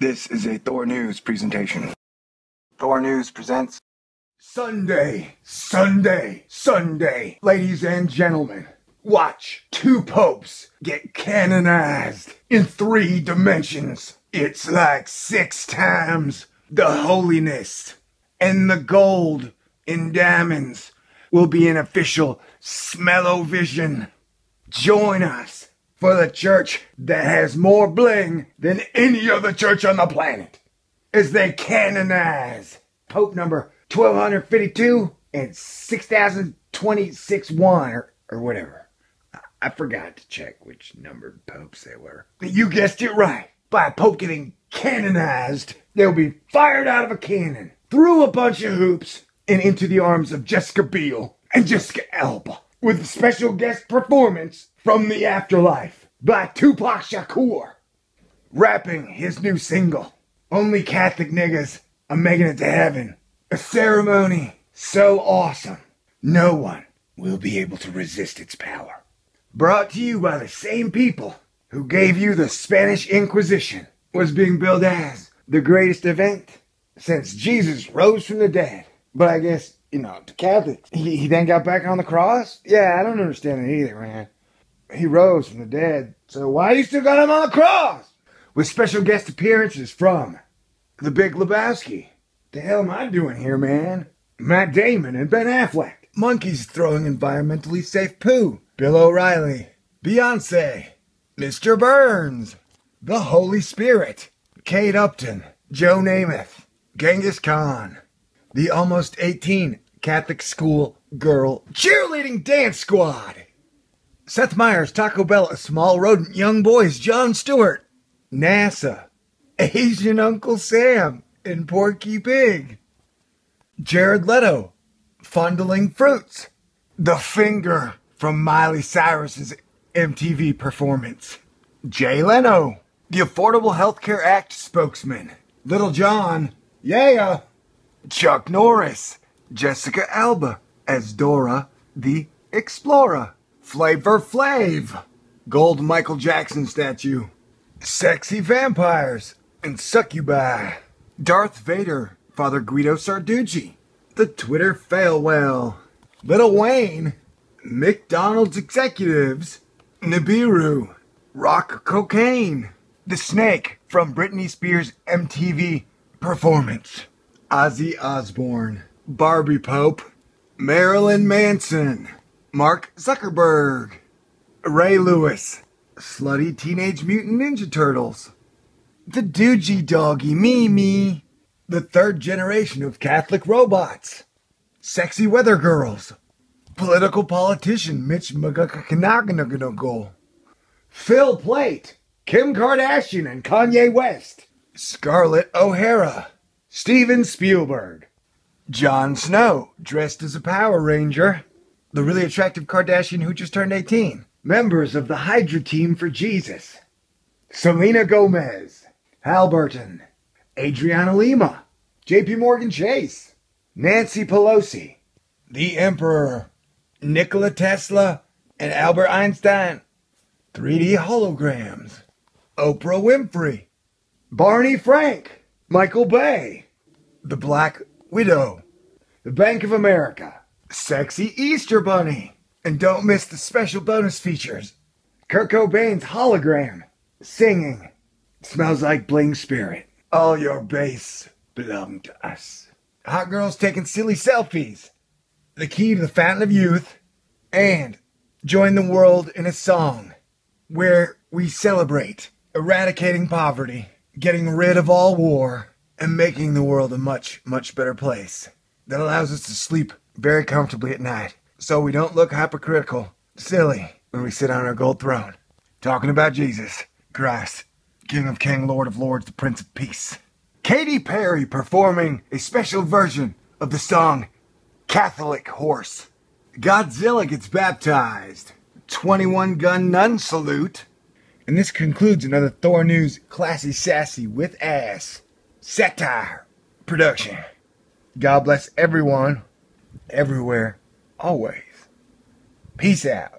This is a Thor News presentation. Thor News presents Sunday, Sunday, Sunday. Ladies and gentlemen, watch two popes get canonized in three dimensions. It's like six times the holiness. And the gold in diamonds will be an official smell-o-vision. Join us for the church that has more bling than any other church on the planet as they canonize Pope number 1252 and 6026 1 or, or whatever. I- forgot to check which numbered popes they were. But you guessed it right. By a pope getting canonized, they'll be fired out of a cannon, through a bunch of hoops, and into the arms of Jessica Biel and Jessica Alba, with a special guest performance from the afterlife by Tupac Shakur rapping his new single. Only Catholic niggas are making it to heaven. A ceremony so awesome, no one will be able to resist its power. Brought to you by the same people who gave you the Spanish Inquisition, was being billed as the greatest event since Jesus rose from the dead. But I guess, you know, to Catholics, he, he then got back on the cross? Yeah, I don't understand it either, man. He rose from the dead, so why you still got him on the cross? With special guest appearances from The Big Lebowski. The hell am I doing here, man? Matt Damon and Ben Affleck. Monkeys throwing environmentally safe poo. Bill O'Reilly. Beyonce. Mr. Burns. The Holy Spirit. Kate Upton. Joe Namath. Genghis Khan. The almost 18 Catholic school girl cheerleading dance squad. Seth Meyers, Taco Bell, a small rodent, young boys, Jon Stewart, NASA, Asian Uncle Sam, and Porky Pig, Jared Leto, fondling fruits, the finger from Miley Cyrus's MTV performance, Jay Leno, the Affordable Health Care Act spokesman, Little John, yeah, Chuck Norris, Jessica Alba as Dora the Explorer, Flavor Flav, gold Michael Jackson statue, sexy vampires and succubi, Darth Vader, Father Guido Sarducci, the Twitter fail whale, Little Wayne, McDonald's executives, Nibiru, Rock Cocaine, The Snake from Britney Spears' MTV performance, Ozzy Osbourne, Barbie Pope, Marilyn Manson, Mark Zuckerberg, Ray Lewis, Slutty Teenage Mutant Ninja Turtles, the Doogie Doggy Mimi, the third generation of Catholic robots, sexy weather girls, political politician Mitch McGonagall, Phil Plate, Kim Kardashian and Kanye West, Scarlett O'Hara, Steven Spielberg, Jon Snow dressed as a Power Ranger, the really attractive Kardashian who just turned 18, members of the Hydra team for Jesus, Selena Gomez, Halliburton, Adriana Lima, JP Morgan Chase, Nancy Pelosi, the Emperor, Nikola Tesla, and Albert Einstein, 3D holograms, Oprah Winfrey, Barney Frank, Michael Bay, the Black Widow, the Bank of America, Sexy Easter Bunny, and don't miss the special bonus features. Kurt Cobain's hologram, singing, smells like Bling Spirit. All your bass belong to us. Hot girls taking silly selfies, the key to the fountain of youth, and join the world in a song where we celebrate eradicating poverty, getting rid of all war, and making the world a much, much better place that allows us to sleep very comfortably at night so we don't look hypocritical, silly when we sit on our gold throne, talking about Jesus Christ, King of King, Lord of Lords, the Prince of Peace. Katy Perry performing a special version of the song Catholic Horse. Godzilla gets baptized. 21 gun nun salute. And this concludes another Thor News Classy Sassy with Ass Satire production. God bless everyone, everywhere, always. Peace out.